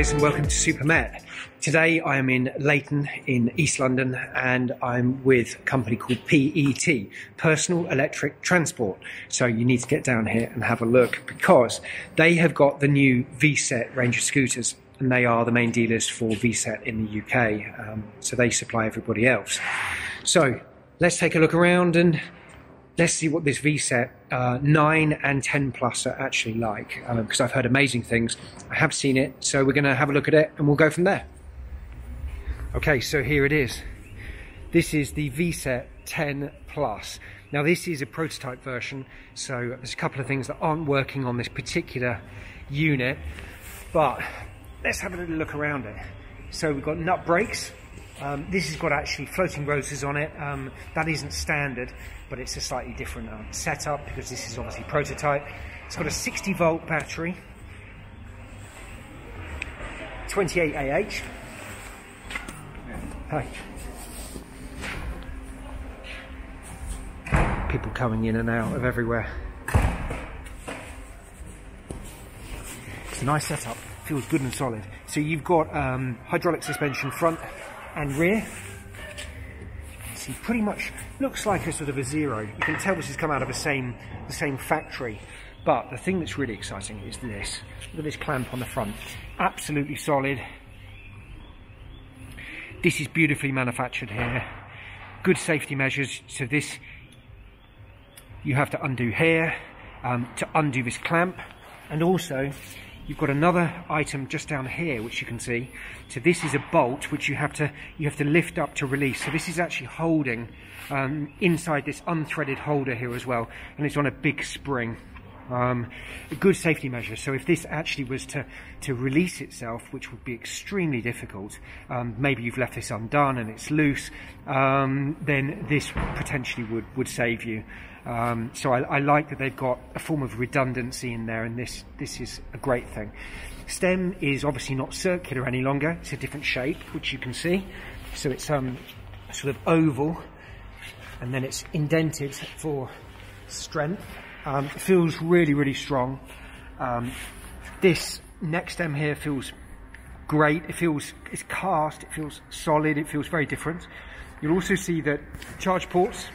Guys and welcome to Super Met. Today I am in Leyton in East London and I'm with a company called PET, Personal Electric Transport. So you need to get down here and have a look because they have got the new VSETT range of scooters and they are the main dealers for VSETT in the UK. Um, so they supply everybody else. So let's take a look around and let's see what this VSETT uh, 9 and 10 Plus are actually like, because um, I've heard amazing things. I have seen it, so we're going to have a look at it and we'll go from there. Okay, so here it is. This is the VSETT 10 Plus. Now this is a prototype version, so there's a couple of things that aren't working on this particular unit, but let's have a little look around it. So we've got Nutt brakes, um, this has got actually floating rotors on it. Um, that isn't standard, but it's a slightly different um, setup because this is obviously prototype. It's got a 60 volt battery, 28 AH. Hi. People coming in and out of everywhere. It's a nice setup, feels good and solid. So you've got um, hydraulic suspension front and rear. See, pretty much looks like a sort of a zero. You can tell this has come out of the same, the same factory. But the thing that's really exciting is this. Look at this clamp on the front. Absolutely solid. This is beautifully manufactured here. Good safety measures. So this, you have to undo here um, to undo this clamp. And also, You've got another item just down here, which you can see. So this is a bolt, which you have to you have to lift up to release. So this is actually holding um, inside this unthreaded holder here as well, and it's on a big spring. Um, a good safety measure. So if this actually was to, to release itself, which would be extremely difficult, um, maybe you've left this undone and it's loose, um, then this potentially would, would save you. Um, so I, I, like that they've got a form of redundancy in there, and this this is a great thing. Stem is obviously not circular any longer; it's a different shape, which you can see. So it's um, sort of oval, and then it's indented for strength. Um, it feels really, really strong. Um, this neck stem here feels great. It feels it's cast. It feels solid. It feels very different. You'll also see that charge ports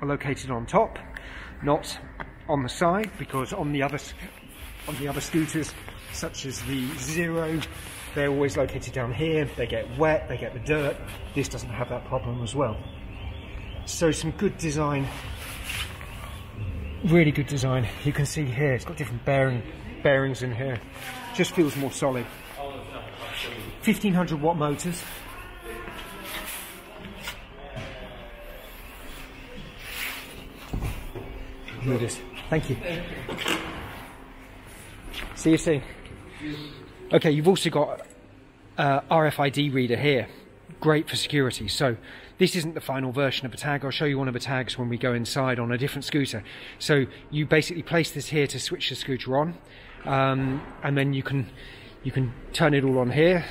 are located on top not on the side because on the other on the other scooters such as the Zero they're always located down here they get wet they get the dirt this doesn't have that problem as well so some good design really good design you can see here it's got different bearing bearings in here just feels more solid 1500 watt motors Thank you. See you soon. Okay, you've also got uh, RFID reader here. Great for security. So this isn't the final version of a tag. I'll show you one of the tags when we go inside on a different scooter. So you basically place this here to switch the scooter on, um, and then you can you can turn it all on here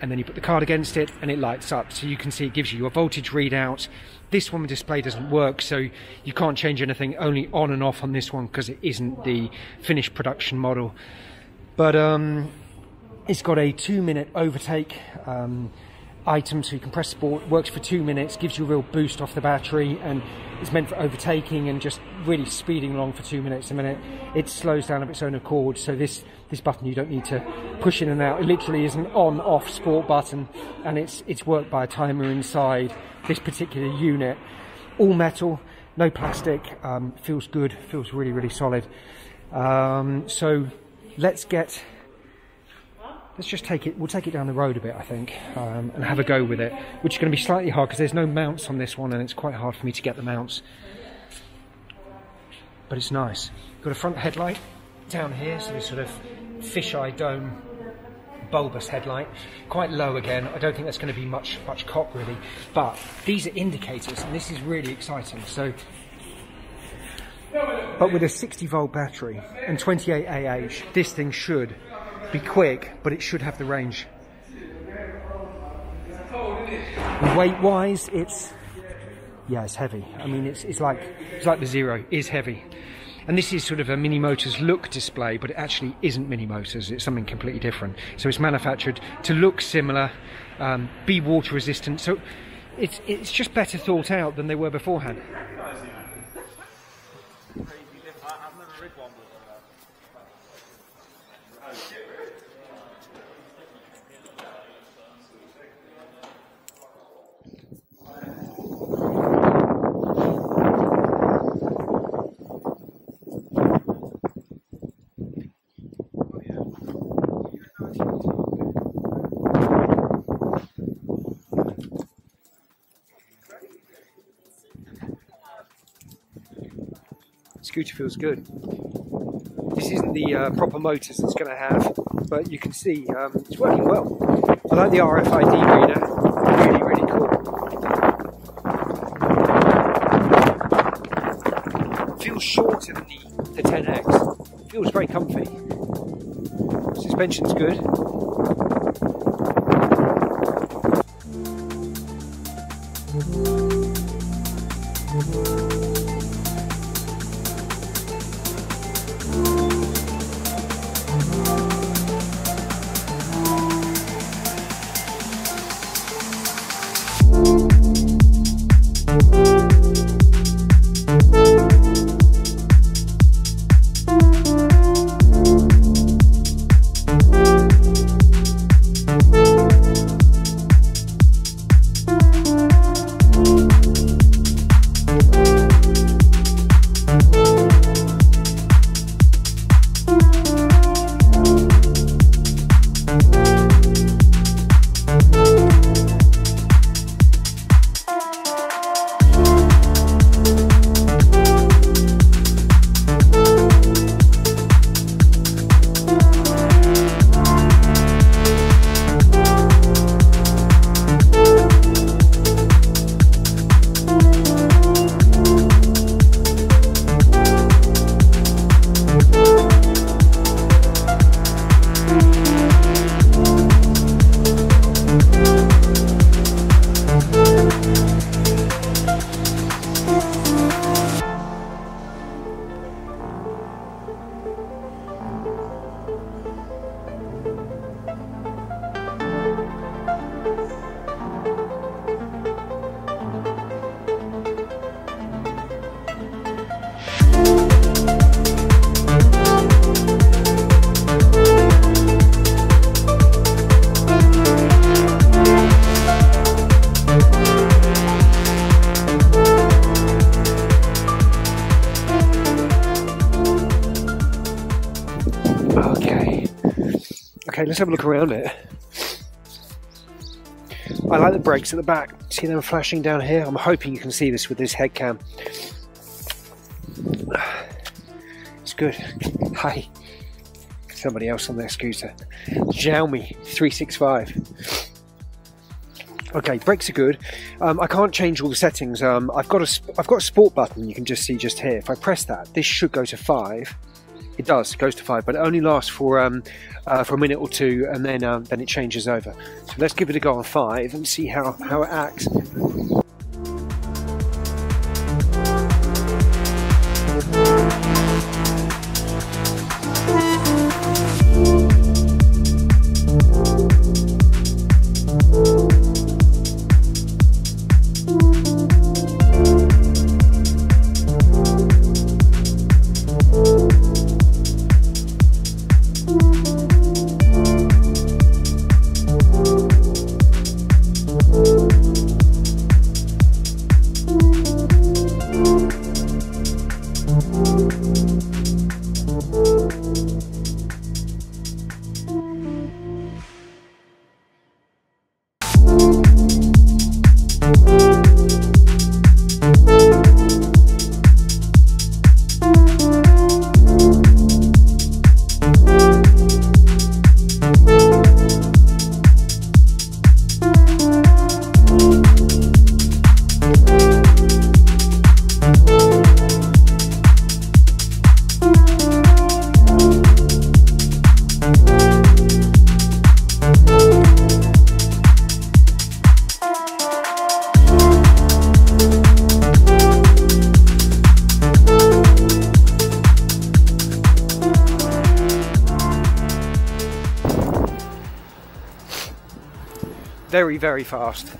and then you put the card against it and it lights up so you can see it gives you your voltage readout this one display doesn't work so you can't change anything only on and off on this one because it isn't the finished production model but um, it's got a two minute overtake um, item so you can press sport works for two minutes gives you a real boost off the battery and it's meant for overtaking and just really speeding along for two minutes a minute. It slows down of its own accord so this this button you don't need to push in and out. It literally is an on off sport button and it's it's worked by a timer inside this particular unit. All metal no plastic um, feels good feels really really solid. Um, so let's get let's just take it, we'll take it down the road a bit, I think, um, and have a go with it, which is going to be slightly hard because there's no mounts on this one and it's quite hard for me to get the mounts. But it's nice. Got a front headlight down here, so this sort of fisheye dome bulbous headlight, quite low again. I don't think that's going to be much much cop really, but these are indicators, and this is really exciting. So, but with a 60 volt battery and 28 AH, this thing should be quick, but it should have the range. Weight wise, it's yeah, it's heavy. I mean, it's it's like it's like the zero is heavy. and this is sort of a Mini Motors look display, but it actually isn't Mini Motors. It's something completely different. So it's manufactured to look similar, um, be water resistant. So it's it's just better thought out than they were beforehand. Scooter feels good. This isn't the uh, proper motors it's going to have, but you can see um, it's working well. I like the RFID reader, really, really cool. feels shorter than the, the 10X. feels very comfy. Suspension's good. Let's have a look around it. I like the brakes at the back. See them flashing down here? I'm hoping you can see this with this head cam. It's good. Hi. Somebody else on their scooter. Xiaomi 365. Okay, brakes are good. Um, I can't change all the settings. Um, I've got a I've got a sport button. You can just see just here. If I press that, this should go to five. It does, it goes to five, but it only lasts for um, uh, for a minute or two, and then um, then it changes over. So let's give it a go on five and see how how it acts. Very, very fast.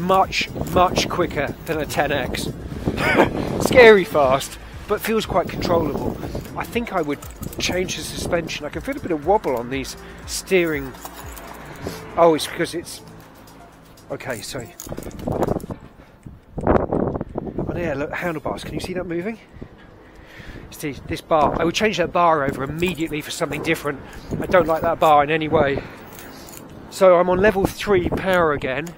Much, much quicker than a 10X. Scary fast, but feels quite controllable. I think I would change the suspension. I can feel a bit of wobble on these steering. Oh, it's because it's. Okay, sorry. Oh, yeah, look, handlebars. Can you see that moving? See, this bar. I would change that bar over immediately for something different. I don't like that bar in any way. So I'm on level 3 power again.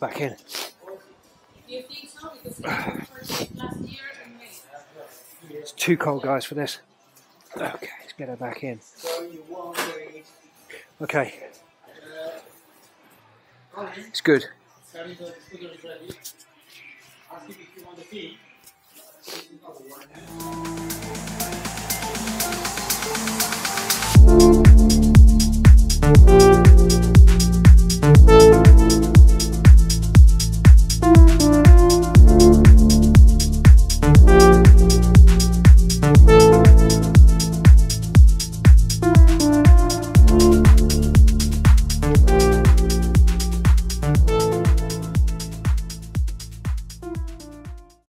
back in. It's too cold, guys, for this. Okay, let's get her back in. Okay. It's good.